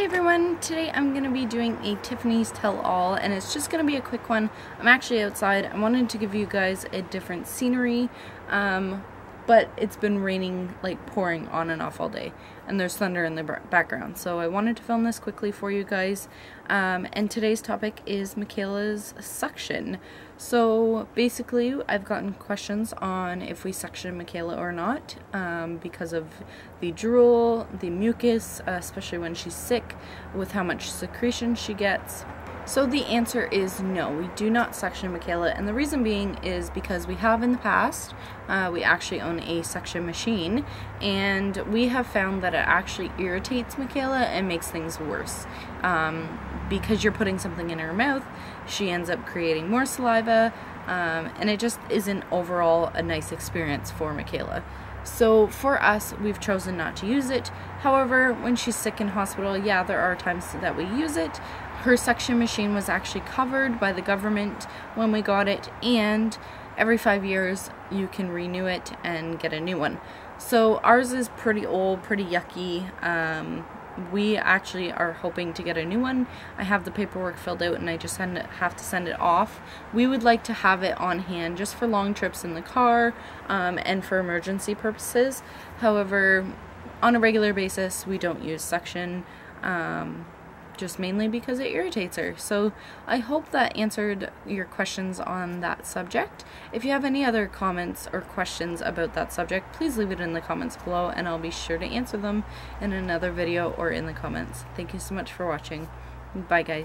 Hey everyone, today I'm going to be doing a Tiffany's Tell All and it's just going to be a quick one. I'm actually outside. I wanted to give you guys a different scenery, um, but it's been raining, like pouring on and off all day and there's thunder in the background. So I wanted to film this quickly for you guys. Um, and today's topic is Makayla's suction. So basically I've gotten questions on if we suction Makayla or not um, because of the drool, the mucus, especially when she's sick, with how much secretion she gets. So the answer is no, we do not suction Makayla, and the reason being is because we have in the past, uh, we actually own a suction machine, and we have found that it actually irritates Makayla and makes things worse. Um, because you're putting something in her mouth, she ends up creating more saliva, um, and it just isn't overall a nice experience for Makayla. So for us, we've chosen not to use it. However, when she's sick in hospital, yeah, there are times that we use it, her suction machine was actually covered by the government when we got it and every five years you can renew it and get a new one. So ours is pretty old, pretty yucky. Um, we actually are hoping to get a new one. I have the paperwork filled out and I just send it, have to send it off. We would like to have it on hand just for long trips in the car um, and for emergency purposes. However, on a regular basis, we don't use suction. Um, just mainly because it irritates her. So I hope that answered your questions on that subject. If you have any other comments or questions about that subject, please leave it in the comments below and I'll be sure to answer them in another video or in the comments. Thank you so much for watching. Bye guys.